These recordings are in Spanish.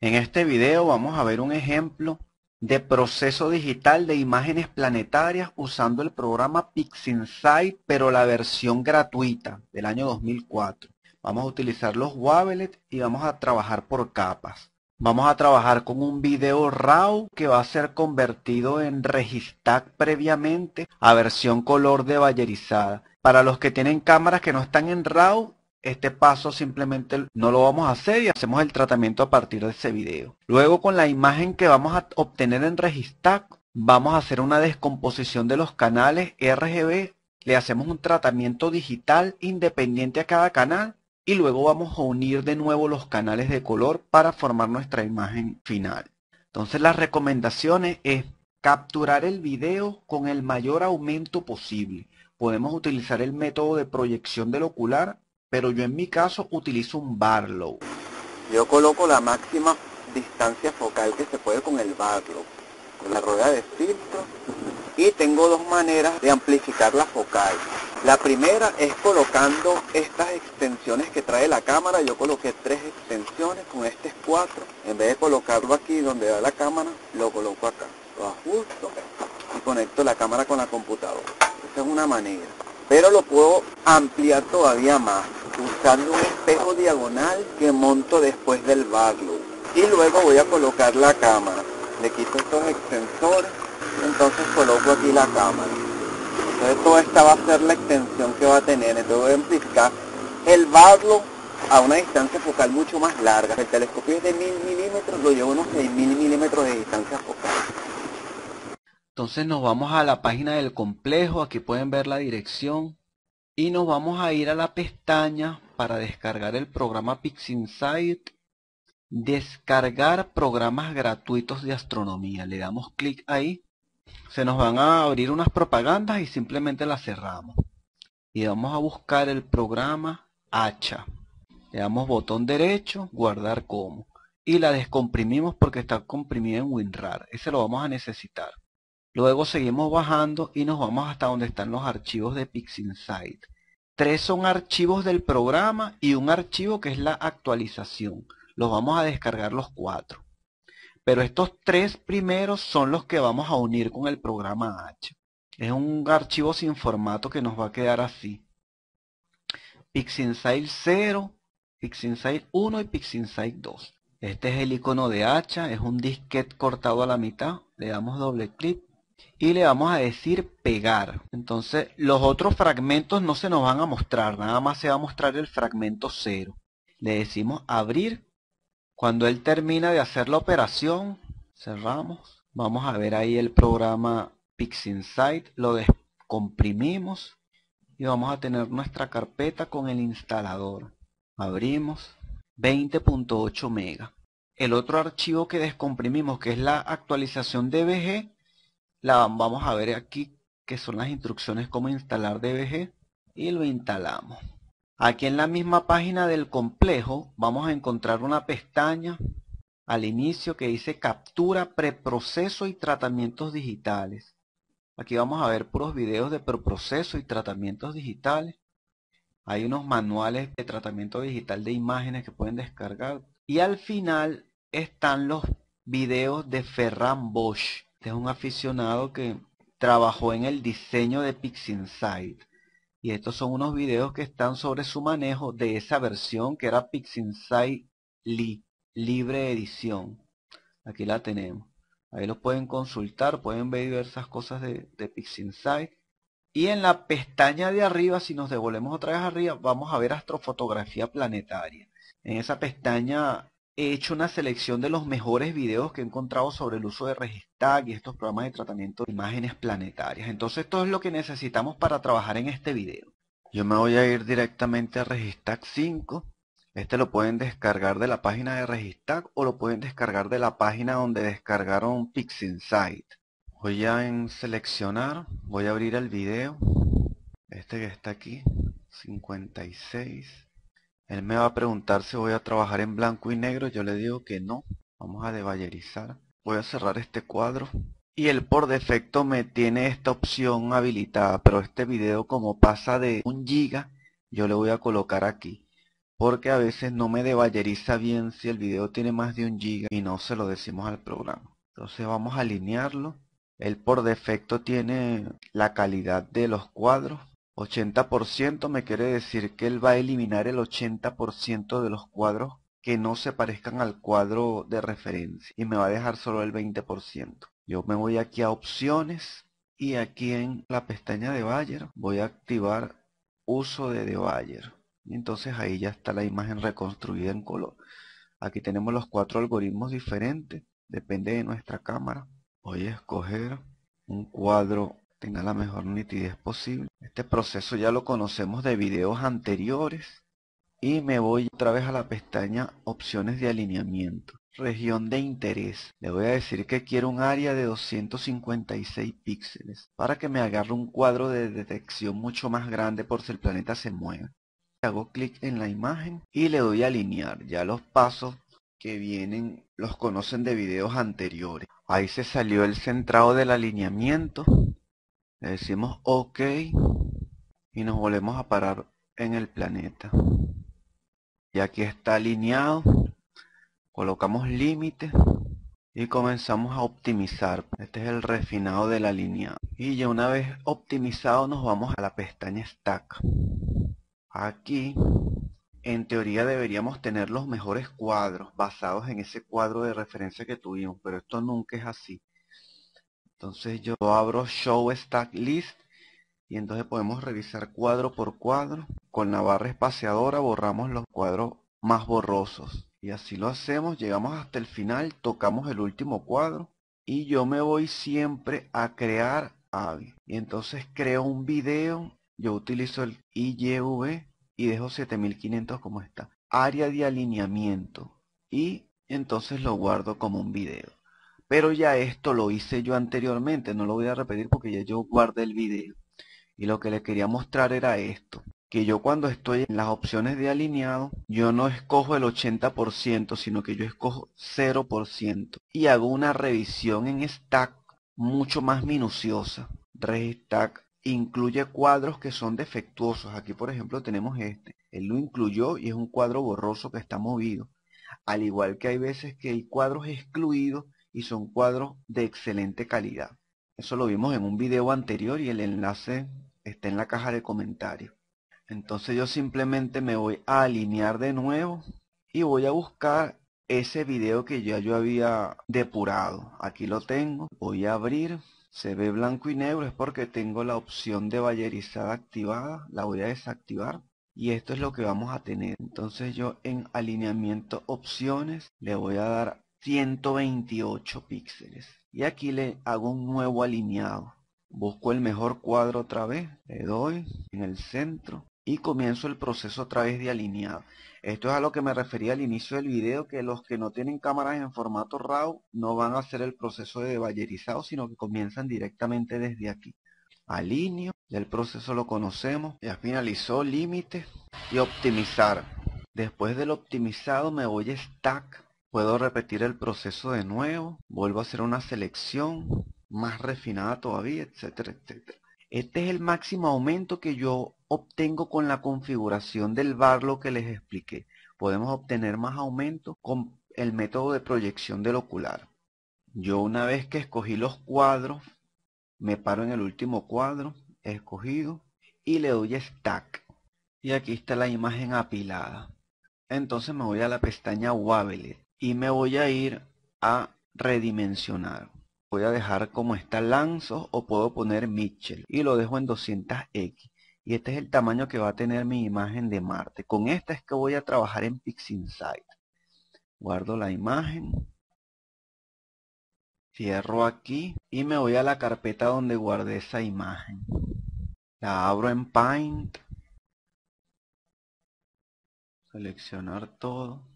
En este video vamos a ver un ejemplo de proceso digital de imágenes planetarias usando el programa PixInsight, pero la versión gratuita del año 2004. Vamos a utilizar los Wavelet y vamos a trabajar por capas. Vamos a trabajar con un video RAW que va a ser convertido en Registag previamente a versión color de bayerizada. Para los que tienen cámaras que no están en RAW, este paso simplemente no lo vamos a hacer y hacemos el tratamiento a partir de ese video. Luego con la imagen que vamos a obtener en Registag, vamos a hacer una descomposición de los canales RGB, le hacemos un tratamiento digital independiente a cada canal y luego vamos a unir de nuevo los canales de color para formar nuestra imagen final. Entonces las recomendaciones es capturar el video con el mayor aumento posible. Podemos utilizar el método de proyección del ocular pero yo en mi caso utilizo un Barlow. Yo coloco la máxima distancia focal que se puede con el Barlow, con la rueda de filtro, y tengo dos maneras de amplificar la focal. La primera es colocando estas extensiones que trae la cámara, yo coloqué tres extensiones, con este es cuatro, en vez de colocarlo aquí donde da la cámara, lo coloco acá, lo ajusto y conecto la cámara con la computadora. Esa es una manera, pero lo puedo ampliar todavía más usando un espejo diagonal que monto después del barlow y luego voy a colocar la cámara le quito estos extensores entonces coloco aquí la cámara entonces toda esta va a ser la extensión que va a tener. Entonces voy a amplificar el barlow a una distancia focal mucho más larga. El telescopio es de mil milímetros lo llevo unos mil milímetros de distancia focal. Entonces nos vamos a la página del complejo. Aquí pueden ver la dirección y nos vamos a ir a la pestaña para descargar el programa PixInsight descargar programas gratuitos de astronomía. Le damos clic ahí. Se nos van a abrir unas propagandas y simplemente las cerramos. Y vamos a buscar el programa Hacha. Le damos botón derecho guardar como. Y la descomprimimos porque está comprimida en WinRAR. Ese lo vamos a necesitar. Luego seguimos bajando y nos vamos hasta donde están los archivos de PixInsight. Tres son archivos del programa y un archivo que es la actualización. Los vamos a descargar los cuatro. Pero estos tres primeros son los que vamos a unir con el programa H. Es un archivo sin formato que nos va a quedar así. PixInsight 0, PixInsight 1 y PixInsight 2. Este es el icono de hacha, es un disquete cortado a la mitad. Le damos doble clic y le vamos a decir pegar. Entonces los otros fragmentos no se nos van a mostrar, nada más se va a mostrar el fragmento 0. Le decimos abrir. Cuando él termina de hacer la operación, cerramos. Vamos a ver ahí el programa PixInsight, lo descomprimimos y vamos a tener nuestra carpeta con el instalador. Abrimos 20.8 mega. El otro archivo que descomprimimos, que es la actualización DBG, vamos a ver aquí que son las instrucciones cómo instalar DBG y lo instalamos. Aquí en la misma página del complejo vamos a encontrar una pestaña al inicio que dice captura, preproceso y tratamientos digitales. Aquí vamos a ver puros videos de preproceso y tratamientos digitales. Hay unos manuales de tratamiento digital de imágenes que pueden descargar. Y al final están los videos de Ferran Bosch este es un aficionado que trabajó en el diseño de PixInsight. Y estos son unos videos que están sobre su manejo de esa versión que era PixInsight libre edición. Aquí la tenemos. Ahí lo pueden consultar, pueden ver diversas cosas de, de PixInsight. Y en la pestaña de arriba, si nos devolvemos otra vez arriba, vamos a ver astrofotografía planetaria. En esa pestaña he hecho una selección de los mejores videos que he encontrado sobre el uso de Registag y estos programas de tratamiento de imágenes planetarias. Entonces esto es lo que necesitamos para trabajar en este video. Yo me voy a ir directamente a Registag 5. Este lo pueden descargar de la página de Registag o lo pueden descargar de la página donde descargaron PixInsight. Voy a en seleccionar, voy a abrir el video. Este que está aquí, 56. Él me va a preguntar si voy a trabajar en blanco y negro. Yo le digo que no. Vamos a deballerizar. Voy a cerrar este cuadro. Y él por defecto me tiene esta opción habilitada. Pero este video como pasa de un giga, yo le voy a colocar aquí. porque a veces no me debayeriza bien si el video tiene más de un giga y no se lo decimos al programa. Entonces vamos a alinearlo. Él por defecto tiene la calidad de los cuadros. 80% me quiere decir que él va a eliminar el 80% de los cuadros que no se parezcan al cuadro de referencia y me va a dejar solo el 20%. Yo me voy aquí a opciones y aquí en la pestaña de Bayer voy a activar uso de de Bayer. Entonces ahí ya está la imagen reconstruida en color. Aquí tenemos los cuatro algoritmos diferentes, depende de nuestra cámara. Voy a escoger un cuadro tenga la mejor nitidez posible. Este proceso ya lo conocemos de videos anteriores. Y me voy otra vez a la pestaña opciones de alineamiento región de interés. Le voy a decir que quiero un área de 256 píxeles para que me agarre un cuadro de detección mucho más grande por si el planeta se mueve. Hago clic en la imagen y le doy a alinear. Ya los pasos que vienen los conocen de videos anteriores. Ahí se salió el centrado del alineamiento. Le decimos OK y nos volvemos a parar en el planeta. Y aquí está alineado colocamos límite y comenzamos a optimizar. Este es el refinado de la línea. Y ya una vez optimizado nos vamos a la pestaña Stack. Aquí en teoría deberíamos tener los mejores cuadros basados en ese cuadro de referencia que tuvimos, pero esto nunca es así. Entonces yo abro Show Stack List y entonces podemos revisar cuadro por cuadro. Con la barra espaciadora borramos los cuadros más borrosos. Y así lo hacemos, llegamos hasta el final, tocamos el último cuadro y yo me voy siempre a crear AVI. Y entonces creo un video, yo utilizo el IYV y dejo 7500 como está. Área de alineamiento y entonces lo guardo como un video. Pero ya esto lo hice yo anteriormente, no lo voy a repetir porque ya yo guardé el video. Y lo que le quería mostrar era esto que yo cuando estoy en las opciones de alineado, yo no escojo el 80%, sino que yo escojo 0% y hago una revisión en Stack mucho más minuciosa. Stack incluye cuadros que son defectuosos. Aquí por ejemplo tenemos este. Él lo incluyó y es un cuadro borroso que está movido. Al igual que hay veces que hay cuadros excluidos y son cuadros de excelente calidad. Eso lo vimos en un video anterior y el enlace está en la caja de comentarios. Entonces yo simplemente me voy a alinear de nuevo y voy a buscar ese video que ya yo había depurado. Aquí lo tengo, voy a abrir, se ve blanco y negro, es porque tengo la opción de bayerizada activada, la voy a desactivar. Y esto es lo que vamos a tener. Entonces yo en alineamiento opciones le voy a dar 128 píxeles. Y aquí le hago un nuevo alineado. Busco el mejor cuadro otra vez, le doy en el centro y comienzo el proceso otra vez de alineado. Esto es a lo que me refería al inicio del video, que los que no tienen cámaras en formato RAW no van a hacer el proceso de bayerizado, sino que comienzan directamente desde aquí. Alineo, ya el proceso lo conocemos, ya finalizó límite y optimizar. Después del optimizado me voy a Stack, puedo repetir el proceso de nuevo, vuelvo a hacer una selección más refinada todavía, etcétera, etcétera. Este es el máximo aumento que yo obtengo con la configuración del barlo que les expliqué. Podemos obtener más aumento con el método de proyección del ocular. Yo una vez que escogí los cuadros, me paro en el último cuadro, escogido, y le doy Stack. Y aquí está la imagen apilada. Entonces me voy a la pestaña Wavelet y me voy a ir a redimensionar. Voy a dejar como está Lanzo o puedo poner Mitchell y lo dejo en 200x y este es el tamaño que va a tener mi imagen de Marte. Con esta es que voy a trabajar en PixInsight guardo la imagen cierro aquí y me voy a la carpeta donde guardé esa imagen. La abro en Paint seleccionar todo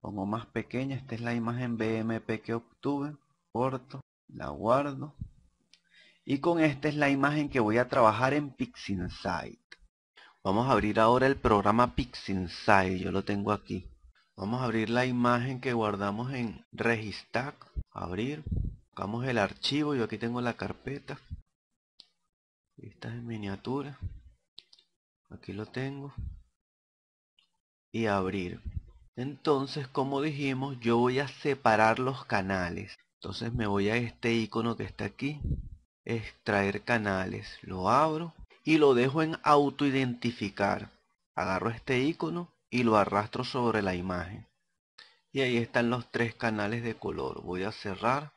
pongo más pequeña esta es la imagen BMP que obtuve corto, la guardo. Y con esta es la imagen que voy a trabajar en PixInsight. Vamos a abrir ahora el programa PixInsight, yo lo tengo aquí. Vamos a abrir la imagen que guardamos en Registack. Abrir, buscamos el archivo, yo aquí tengo la carpeta. Esta es en miniatura. Aquí lo tengo. y abrir. Entonces, como dijimos, yo voy a separar los canales. Entonces me voy a este icono que está aquí, extraer canales. Lo abro y lo dejo en autoidentificar. Agarro este icono y lo arrastro sobre la imagen. Y ahí están los tres canales de color. Voy a cerrar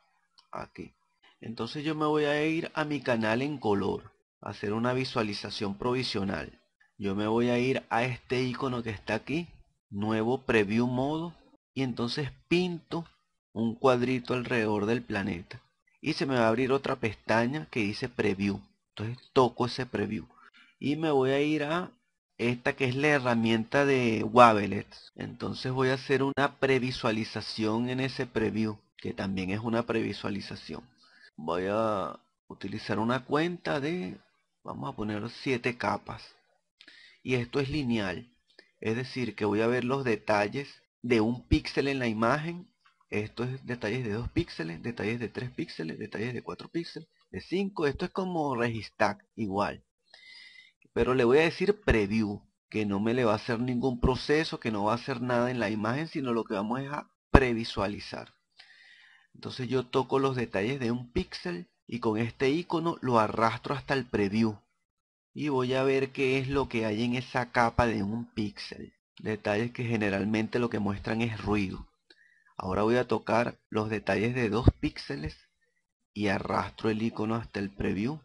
aquí. Entonces yo me voy a ir a mi canal en color. Hacer una visualización provisional. Yo me voy a ir a este icono que está aquí. Nuevo preview modo. Y entonces pinto un cuadrito alrededor del planeta. Y se me va a abrir otra pestaña que dice preview. Entonces toco ese preview. Y me voy a ir a esta que es la herramienta de Wavelet. Entonces voy a hacer una previsualización en ese preview, que también es una previsualización. Voy a utilizar una cuenta de, vamos a poner siete capas. Y esto es lineal, es decir, que voy a ver los detalles de un píxel en la imagen. Esto es detalles de dos píxeles, detalles de tres píxeles, detalles de cuatro píxeles, de cinco. Esto es como Registack, igual pero le voy a decir preview, que no me le va a hacer ningún proceso, que no va a hacer nada en la imagen, sino lo que vamos a previsualizar. Entonces yo toco los detalles de un píxel y con este icono lo arrastro hasta el preview. Y voy a ver qué es lo que hay en esa capa de un píxel. Detalles que generalmente lo que muestran es ruido. Ahora voy a tocar los detalles de dos píxeles y arrastro el icono hasta el preview.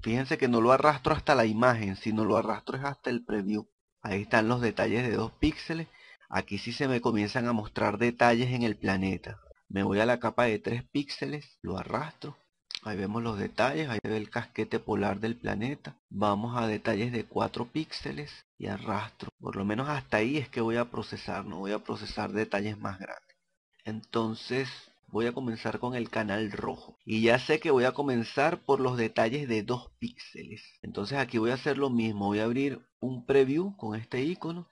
Fíjense que no lo arrastro hasta la imagen, sino lo arrastro hasta el preview. Ahí están los detalles de dos píxeles. Aquí sí se me comienzan a mostrar detalles en el planeta. Me voy a la capa de 3 píxeles, lo arrastro. Ahí vemos los detalles, ahí ve el casquete polar del planeta. Vamos a detalles de 4 píxeles y arrastro. Por lo menos hasta ahí es que voy a procesar, no voy a procesar detalles más grandes. Entonces voy a comenzar con el canal rojo. Y ya sé que voy a comenzar por los detalles de 2 píxeles. Entonces aquí voy a hacer lo mismo. Voy a abrir un preview con este icono.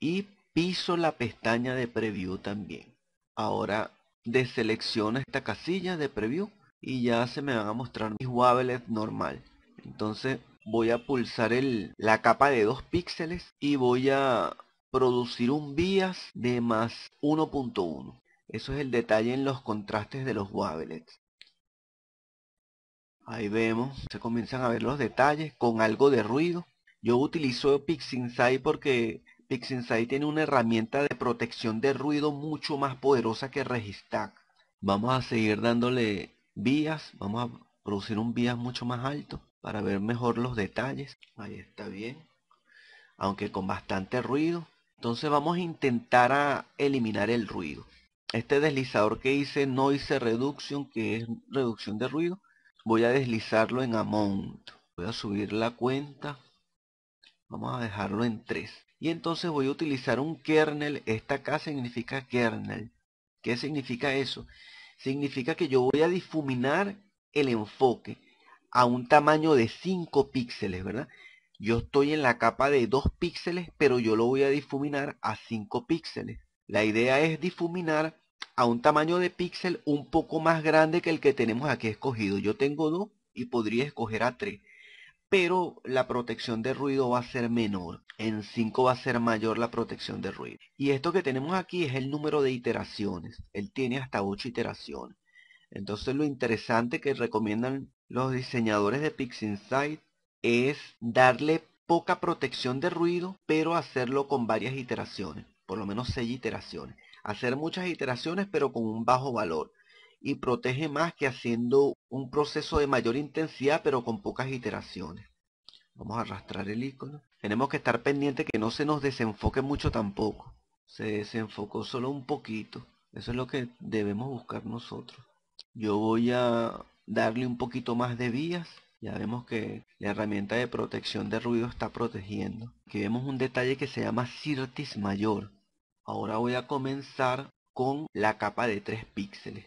Y piso la pestaña de preview también. Ahora deselecciono esta casilla de preview. Y ya se me van a mostrar mis wavelet normal. Entonces voy a pulsar el, la capa de 2 píxeles. Y voy a producir un bias de más 1.1. Eso es el detalle en los contrastes de los wavlets. Ahí vemos, se comienzan a ver los detalles con algo de ruido. Yo utilizo PixInsight porque PixInsight tiene una herramienta de protección de ruido mucho más poderosa que Registack. Vamos a seguir dándole vías, vamos a producir un vías mucho más alto para ver mejor los detalles. Ahí está bien, aunque con bastante ruido. Entonces vamos a intentar a eliminar el ruido este deslizador que hice Noise Reduction, que es reducción de ruido, voy a deslizarlo en Amount. Voy a subir la cuenta. Vamos a dejarlo en 3. Y entonces voy a utilizar un kernel. Esta acá significa kernel. ¿Qué significa eso? Significa que yo voy a difuminar el enfoque a un tamaño de 5 píxeles, ¿verdad? Yo estoy en la capa de 2 píxeles, pero yo lo voy a difuminar a 5 píxeles. La idea es difuminar a un tamaño de píxel un poco más grande que el que tenemos aquí escogido. Yo tengo dos y podría escoger a tres. Pero la protección de ruido va a ser menor. En 5 va a ser mayor la protección de ruido. Y esto que tenemos aquí es el número de iteraciones. Él tiene hasta 8 iteraciones. Entonces lo interesante que recomiendan los diseñadores de PixInsight es darle poca protección de ruido, pero hacerlo con varias iteraciones. Por lo menos 6 iteraciones hacer muchas iteraciones pero con un bajo valor y protege más que haciendo un proceso de mayor intensidad pero con pocas iteraciones. Vamos a arrastrar el icono. Tenemos que estar pendiente que no se nos desenfoque mucho tampoco. Se desenfocó solo un poquito. Eso es lo que debemos buscar nosotros. Yo voy a darle un poquito más de vías. Ya vemos que la herramienta de protección de ruido está protegiendo. Aquí vemos un detalle que se llama Cirtis mayor. Ahora voy a comenzar con la capa de 3 píxeles.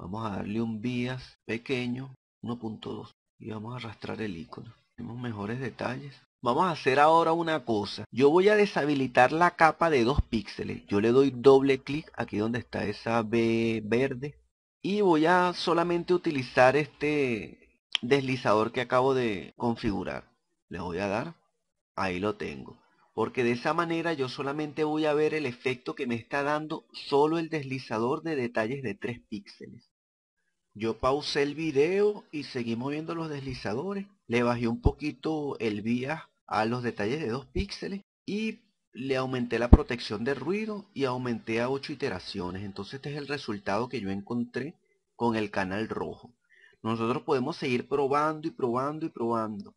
Vamos a darle un bias pequeño, 1.2. Y vamos a arrastrar el icono. Tenemos mejores detalles. Vamos a hacer ahora una cosa. Yo voy a deshabilitar la capa de 2 píxeles. Yo le doy doble clic aquí donde está esa B verde. Y voy a solamente utilizar este deslizador que acabo de configurar. Le voy a dar. Ahí lo tengo. porque de esa manera yo solamente voy a ver el efecto que me está dando solo el deslizador de detalles de 3 píxeles. Yo pausé el video y seguí moviendo los deslizadores. Le bajé un poquito el vía a los detalles de 2 píxeles y le aumenté la protección de ruido y aumenté a 8 iteraciones. Entonces este es el resultado que yo encontré con el canal rojo. Nosotros podemos seguir probando y probando y probando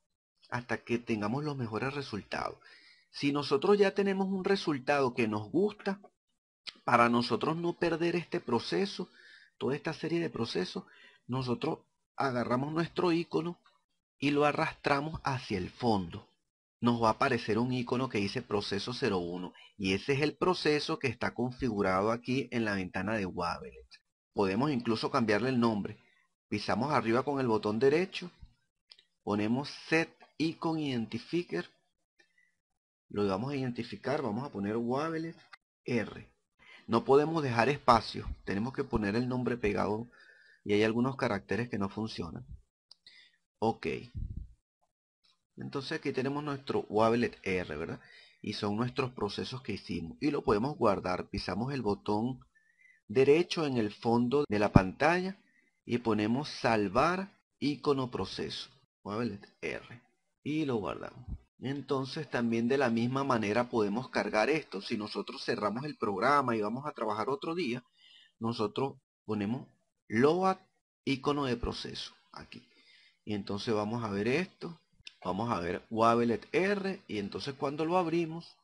hasta que tengamos los mejores resultados. Si nosotros ya tenemos un resultado que nos gusta, para nosotros no perder este proceso, toda esta serie de procesos, nosotros agarramos nuestro icono y lo arrastramos hacia el fondo. Nos va a aparecer un icono que dice proceso 01 y ese es el proceso que está configurado aquí en la ventana de Wavelet. Podemos incluso cambiarle el nombre. Pisamos arriba con el botón derecho, ponemos Set Icon Identifier lo vamos a identificar, vamos a poner Wavelet R. No podemos dejar espacio, tenemos que poner el nombre pegado y hay algunos caracteres que no funcionan. Ok. Entonces aquí tenemos nuestro Wavelet R, ¿verdad? Y son nuestros procesos que hicimos. Y lo podemos guardar. Pisamos el botón derecho en el fondo de la pantalla y ponemos salvar icono proceso. Wavelet R. Y lo guardamos. Entonces también de la misma manera podemos cargar esto. Si nosotros cerramos el programa y vamos a trabajar otro día, nosotros ponemos load icono de proceso aquí. Y entonces vamos a ver esto. Vamos a ver Wavelet R y entonces cuando lo abrimos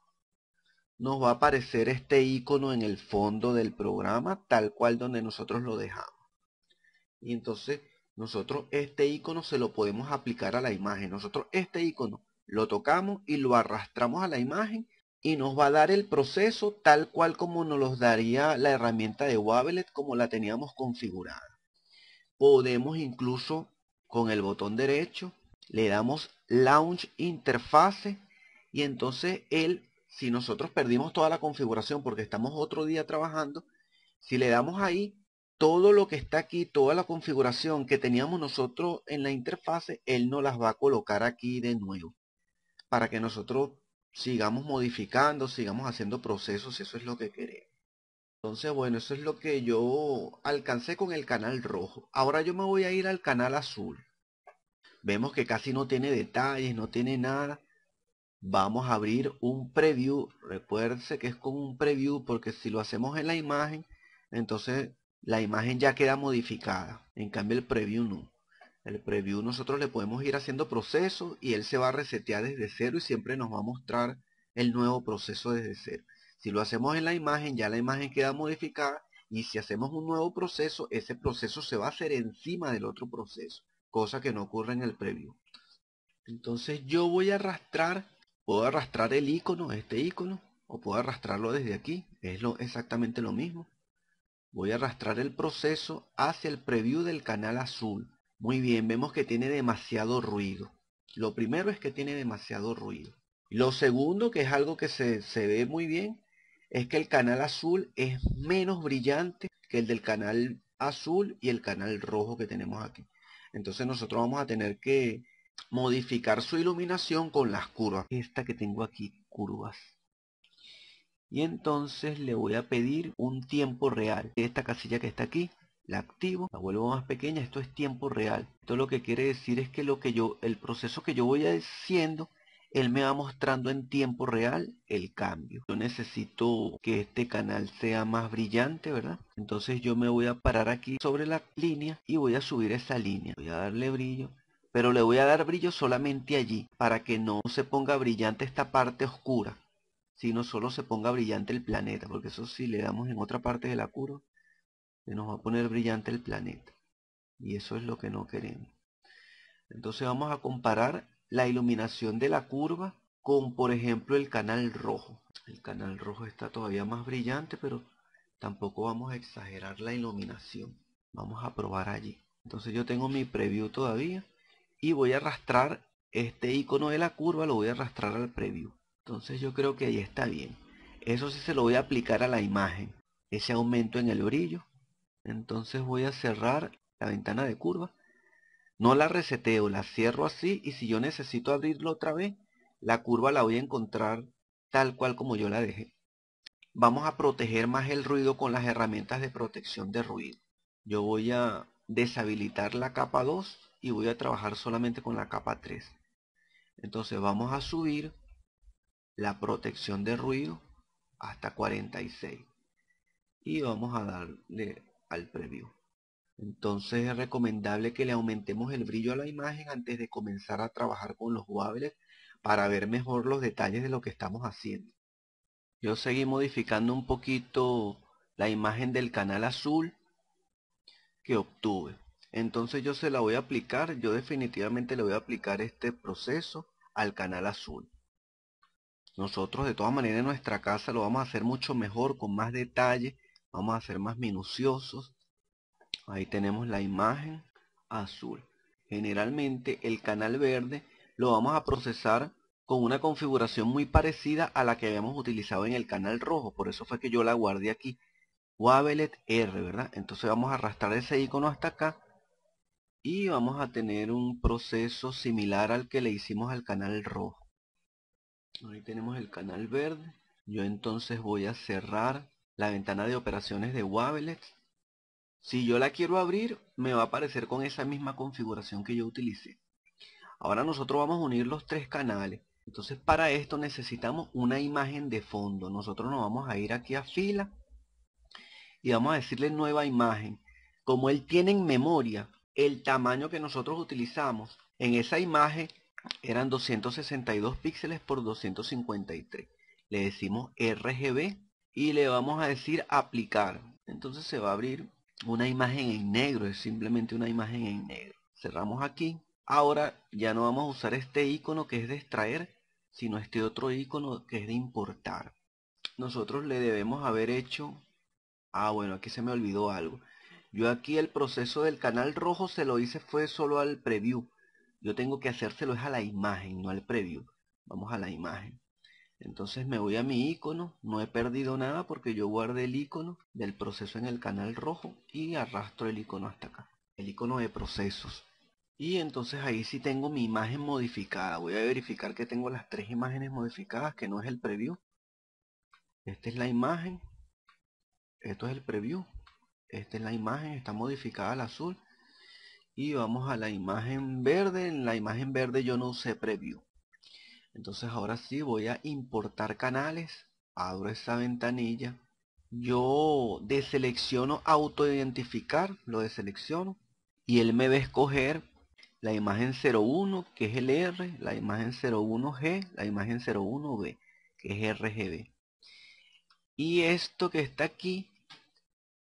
nos va a aparecer este icono en el fondo del programa tal cual donde nosotros lo dejamos. Y entonces nosotros este icono se lo podemos aplicar a la imagen. Nosotros este icono lo tocamos y lo arrastramos a la imagen y nos va a dar el proceso tal cual como nos los daría la herramienta de Wavelet como la teníamos configurada. Podemos incluso con el botón derecho le damos Launch Interface y entonces él, si nosotros perdimos toda la configuración porque estamos otro día trabajando, si le damos ahí todo lo que está aquí, toda la configuración que teníamos nosotros en la interfase, él nos las va a colocar aquí de nuevo para que nosotros sigamos modificando, sigamos haciendo procesos, eso es lo que queremos. Entonces, bueno, eso es lo que yo alcancé con el canal rojo. Ahora yo me voy a ir al canal azul. Vemos que casi no tiene detalles, no tiene nada. Vamos a abrir un preview. Recuérdense que es con un preview porque si lo hacemos en la imagen, entonces la imagen ya queda modificada. En cambio el preview no. El preview nosotros le podemos ir haciendo procesos y él se va a resetear desde cero y siempre nos va a mostrar el nuevo proceso desde cero. Si lo hacemos en la imagen, ya la imagen queda modificada y si hacemos un nuevo proceso, ese proceso se va a hacer encima del otro proceso, cosa que no ocurre en el preview. Entonces yo voy a arrastrar, puedo arrastrar el icono, este icono, o puedo arrastrarlo desde aquí, es lo, exactamente lo mismo. Voy a arrastrar el proceso hacia el preview del canal azul. Muy bien, vemos que tiene demasiado ruido. Lo primero es que tiene demasiado ruido. Lo segundo, que es algo que se, se ve muy bien, es que el canal azul es menos brillante que el del canal azul y el canal rojo que tenemos aquí. Entonces nosotros vamos a tener que modificar su iluminación con las curvas. Esta que tengo aquí, curvas. Y entonces le voy a pedir un tiempo real. Esta casilla que está aquí, la activo, la vuelvo más pequeña, esto es tiempo real. Esto lo que quiere decir es que lo que yo, el proceso que yo voy haciendo, él me va mostrando en tiempo real el cambio. Yo necesito que este canal sea más brillante, ¿verdad? Entonces yo me voy a parar aquí sobre la línea y voy a subir esa línea. Voy a darle brillo, pero le voy a dar brillo solamente allí, para que no se ponga brillante esta parte oscura, sino solo se ponga brillante el planeta, porque eso si le damos en otra parte de la curva, nos va a poner brillante el planeta. Y eso es lo que no queremos. Entonces vamos a comparar la iluminación de la curva con, por ejemplo, el canal rojo. El canal rojo está todavía más brillante, pero tampoco vamos a exagerar la iluminación. Vamos a probar allí. Entonces yo tengo mi preview todavía y voy a arrastrar este icono de la curva, lo voy a arrastrar al preview. Entonces yo creo que ahí está bien. Eso sí se lo voy a aplicar a la imagen. Ese aumento en el brillo entonces voy a cerrar la ventana de curva. No la reseteo, la cierro así y si yo necesito abrirlo otra vez, la curva la voy a encontrar tal cual como yo la dejé. Vamos a proteger más el ruido con las herramientas de protección de ruido. Yo voy a deshabilitar la capa 2 y voy a trabajar solamente con la capa 3. Entonces vamos a subir la protección de ruido hasta 46 y vamos a darle al preview. Entonces es recomendable que le aumentemos el brillo a la imagen antes de comenzar a trabajar con los wables para ver mejor los detalles de lo que estamos haciendo. Yo seguí modificando un poquito la imagen del canal azul que obtuve. Entonces yo se la voy a aplicar, yo definitivamente le voy a aplicar este proceso al canal azul. Nosotros de todas maneras en nuestra casa lo vamos a hacer mucho mejor, con más detalle, vamos a ser más minuciosos. Ahí tenemos la imagen azul. Generalmente el canal verde lo vamos a procesar con una configuración muy parecida a la que habíamos utilizado en el canal rojo. Por eso fue que yo la guardé aquí. Wavelet R, ¿verdad? Entonces vamos a arrastrar ese icono hasta acá y vamos a tener un proceso similar al que le hicimos al canal rojo ahí tenemos el canal verde yo entonces voy a cerrar la ventana de operaciones de Wavelet si yo la quiero abrir me va a aparecer con esa misma configuración que yo utilicé. Ahora nosotros vamos a unir los tres canales. Entonces para esto necesitamos una imagen de fondo. Nosotros nos vamos a ir aquí a fila y vamos a decirle nueva imagen. Como él tiene en memoria el tamaño que nosotros utilizamos en esa imagen eran 262 píxeles por 253 le decimos RGB y le vamos a decir aplicar entonces se va a abrir una imagen en negro es simplemente una imagen en negro cerramos aquí ahora ya no vamos a usar este icono que es de extraer sino este otro icono que es de importar nosotros le debemos haber hecho ah bueno aquí se me olvidó algo yo aquí el proceso del canal rojo se lo hice fue solo al preview. Yo tengo que hacérselo es a la imagen, no al preview. Vamos a la imagen. Entonces me voy a mi icono, no he perdido nada porque yo guardé el icono del proceso en el canal rojo y arrastro el icono hasta acá. El icono de procesos. Y entonces ahí sí tengo mi imagen modificada. Voy a verificar que tengo las tres imágenes modificadas, que no es el preview. Esta es la imagen. Esto es el preview esta es la imagen está modificada al azul y vamos a la imagen verde en la imagen verde yo no usé preview entonces ahora sí voy a importar canales abro esa ventanilla yo deselecciono autoidentificar lo deselecciono y él me va a escoger la imagen 01 que es el R la imagen 01G la imagen 01B que es RGB y esto que está aquí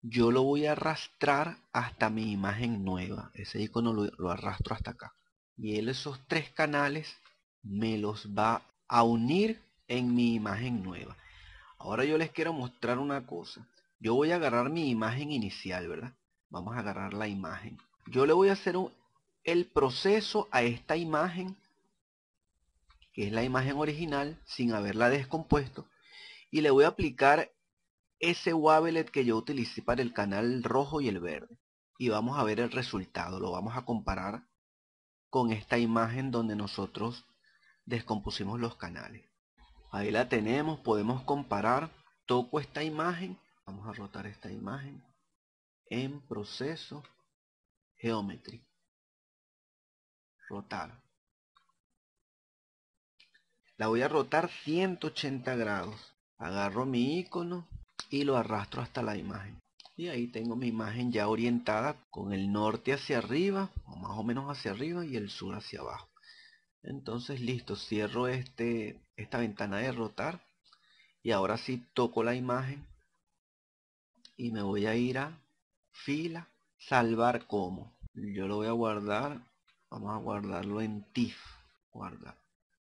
yo lo voy a arrastrar hasta mi imagen nueva. Ese icono lo, arrastro hasta acá. Y él esos tres canales me los va a unir en mi imagen nueva. Ahora yo les quiero mostrar una cosa. Yo voy a agarrar mi imagen inicial, ¿verdad? Vamos a agarrar la imagen. Yo le voy a hacer el proceso a esta imagen, que es la imagen original, sin haberla descompuesto. Y le voy a aplicar ese wavelet que yo utilicé para el canal rojo y el verde. Y vamos a ver el resultado. Lo vamos a comparar con esta imagen donde nosotros descompusimos los canales. Ahí la tenemos. Podemos comparar. Toco esta imagen. Vamos a rotar esta imagen. En proceso. Geometry. Rotar. La voy a rotar 180 grados. Agarro mi icono y lo arrastro hasta la imagen y ahí tengo mi imagen ya orientada con el norte hacia arriba o más o menos hacia arriba y el sur hacia abajo entonces listo cierro este esta ventana de rotar y ahora sí toco la imagen y me voy a ir a fila salvar como yo lo voy a guardar vamos a guardarlo en TIFF. Guardar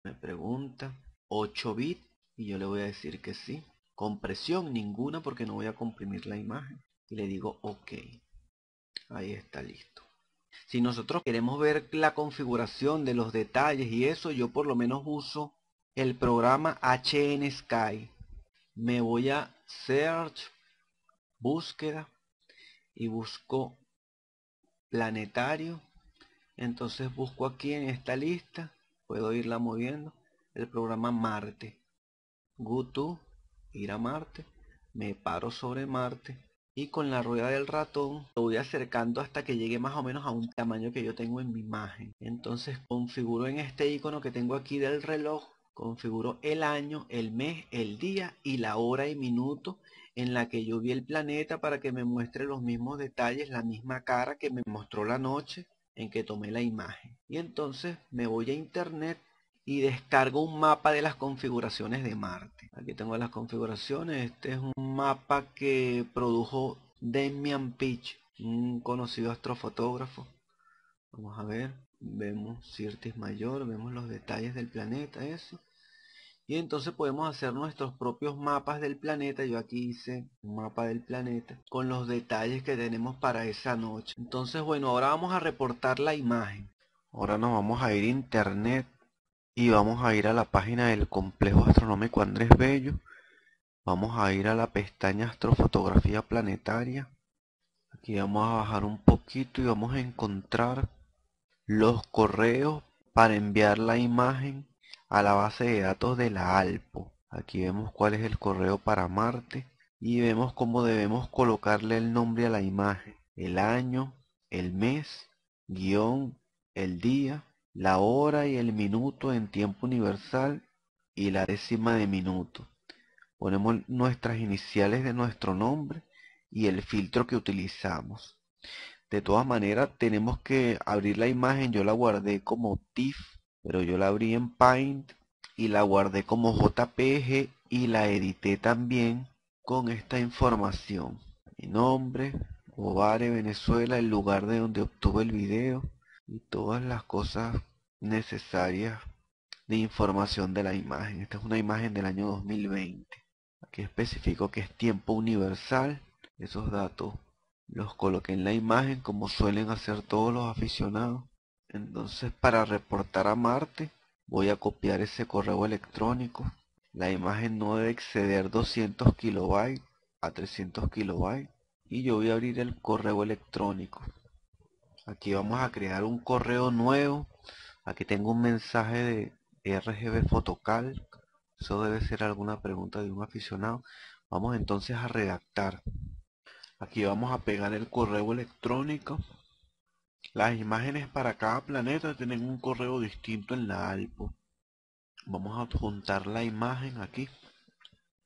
me pregunta 8 bits y yo le voy a decir que sí. Compresión ninguna porque no voy a comprimir la imagen. Y le digo ok ahí está listo si nosotros queremos ver la configuración de los detalles y eso yo por lo menos uso el programa HN Sky. Me voy a search búsqueda y busco planetario. Entonces busco aquí en esta lista puedo irla moviendo el programa Marte. Go to, ir a Marte, me paro sobre Marte y con la rueda del ratón lo voy acercando hasta que llegue más o menos a un tamaño que yo tengo en mi imagen. Entonces configuro en este icono que tengo aquí del reloj, configuro el año, el mes, el día y la hora y minuto en la que yo vi el planeta para que me muestre los mismos detalles, la misma cara que me mostró la noche en que tomé la imagen. Y entonces me voy a internet y descargo un mapa de las configuraciones de Marte. Aquí tengo las configuraciones. Este es un mapa que produjo Demian Pitch, un conocido astrofotógrafo. Vamos a ver, vemos Sirtis Mayor, vemos los detalles del planeta, eso. Y entonces podemos hacer nuestros propios mapas del planeta. Yo aquí hice un mapa del planeta con los detalles que tenemos para esa noche. Entonces, bueno, ahora vamos a reportar la imagen. Ahora nos vamos a ir a internet y vamos a ir a la página del complejo astronómico Andrés Bello. Vamos a ir a la pestaña astrofotografía planetaria. Aquí vamos a bajar un poquito y vamos a encontrar los correos para enviar la imagen a la base de datos de la ALPO. Aquí vemos cuál es el correo para Marte y vemos cómo debemos colocarle el nombre a la imagen, el año, el mes, guion, el día, la hora y el minuto en tiempo universal y la décima de minuto. Ponemos nuestras iniciales de nuestro nombre y el filtro que utilizamos. De todas maneras tenemos que abrir la imagen, yo la guardé como TIFF pero yo la abrí en Paint y la guardé como JPG y la edité también con esta información. Mi nombre, Ovare Venezuela, el lugar de donde obtuve el video y todas las cosas necesarias de información de la imagen. Esta es una imagen del año 2020. Aquí especifico que es tiempo universal. Esos datos los coloqué en la imagen como suelen hacer todos los aficionados. Entonces para reportar a Marte voy a copiar ese correo electrónico. La imagen no debe exceder 200 kilobytes a 300 kilobytes. Y yo voy a abrir el correo electrónico. Aquí vamos a crear un correo nuevo. Aquí tengo un mensaje de RGB Fotocal. Eso debe ser alguna pregunta de un aficionado. Vamos entonces a redactar. Aquí vamos a pegar el correo electrónico. Las imágenes para cada planeta tienen un correo distinto en la ALPO. Vamos a adjuntar la imagen aquí.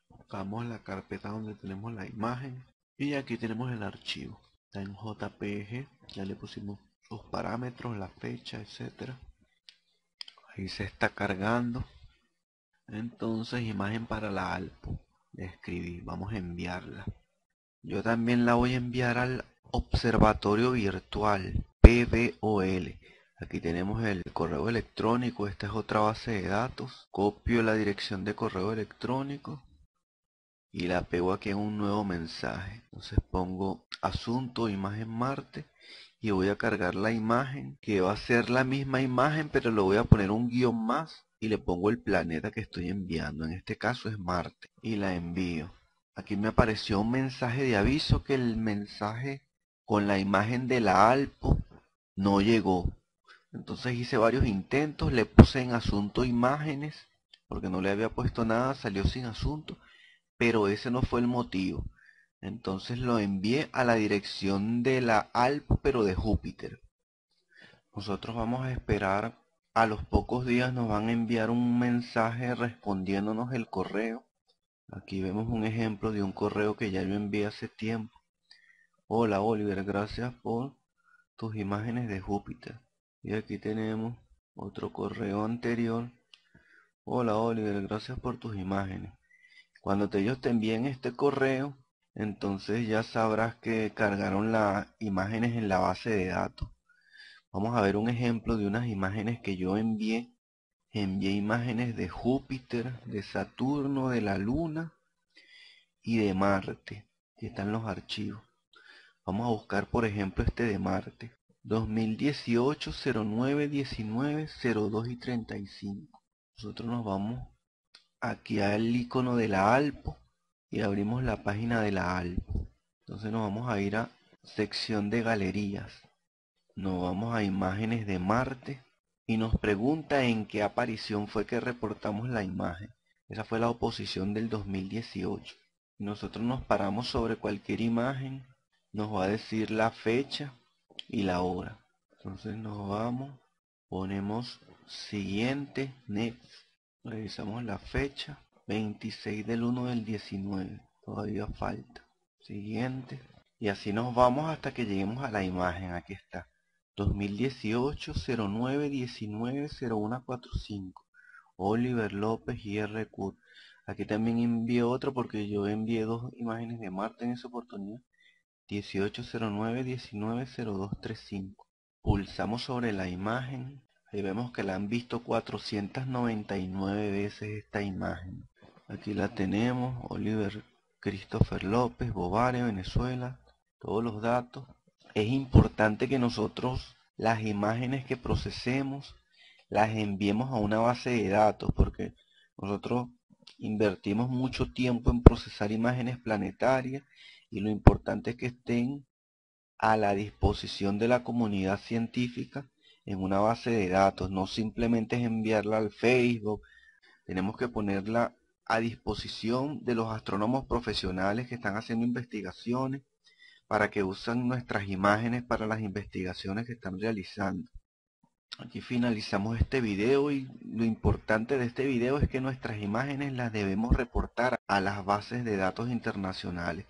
Buscamos la carpeta donde tenemos la imagen. Y aquí tenemos el archivo. En JPG. Ya le pusimos sus parámetros, la fecha, etcétera. Ahí se está cargando. Entonces, imagen para la ALPO. Le escribí. Vamos a enviarla. Yo también la voy a enviar al observatorio virtual PBOL. Aquí tenemos el correo electrónico, esta es otra base de datos. Copio la dirección de correo electrónico y la pego aquí en un nuevo mensaje. Entonces pongo asunto imagen Marte y voy a cargar la imagen que va a ser la misma imagen pero le voy a poner un guion más y le pongo el planeta que estoy enviando. En este caso es Marte y la envío. Aquí me apareció un mensaje de aviso que el mensaje con la imagen de la Alpo no llegó. Entonces hice varios intentos, le puse en asunto imágenes, porque no le había puesto nada, salió sin asunto, pero ese no fue el motivo. Entonces lo envié a la dirección de la Alpo, pero de Júpiter. Nosotros vamos a esperar, a los pocos días nos van a enviar un mensaje respondiéndonos el correo. Aquí vemos un ejemplo de un correo que ya yo envié hace tiempo. Hola Oliver, gracias por tus imágenes de Júpiter. Y aquí tenemos otro correo anterior. Hola Oliver, gracias por tus imágenes. Cuando ellos te envíen este correo, entonces ya sabrás que cargaron las imágenes en la base de datos. Vamos a ver un ejemplo de unas imágenes que yo envié. Envié imágenes de Júpiter, de Saturno, de la Luna y de Marte. Aquí están los archivos. Vamos a buscar, por ejemplo, este de Marte. 2018 09 19 02 y 35. Nosotros nos vamos aquí al icono de la Alpo y abrimos la página de la Alpo. Entonces nos vamos a ir a sección de galerías. Nos vamos a imágenes de Marte y nos pregunta en qué aparición fue que reportamos la imagen. Esa fue la oposición del 2018. Nosotros nos paramos sobre cualquier imagen, nos va a decir la fecha y la hora. Entonces nos vamos, ponemos siguiente, next, revisamos la fecha, 26 del 1 del 19, todavía falta. Siguiente, y así nos vamos hasta que lleguemos a la imagen, aquí está. 2018 09 19 0145 Oliver López y R. Kurt. Aquí también envié otro porque yo envié dos imágenes de Marta en esa oportunidad. 1809 190235 Pulsamos sobre la imagen. Ahí vemos que la han visto 499 veces esta imagen. Aquí la tenemos. Oliver Christopher López, Bovare, Venezuela. Todos los datos es importante que nosotros las imágenes que procesemos las enviemos a una base de datos porque nosotros invertimos mucho tiempo en procesar imágenes planetarias y lo importante es que estén a la disposición de la comunidad científica en una base de datos, no simplemente es enviarla al Facebook, tenemos que ponerla a disposición de los astrónomos profesionales que están haciendo investigaciones para que usen nuestras imágenes para las investigaciones que están realizando. Aquí finalizamos este video y lo importante de este video es que nuestras imágenes las debemos reportar a las bases de datos internacionales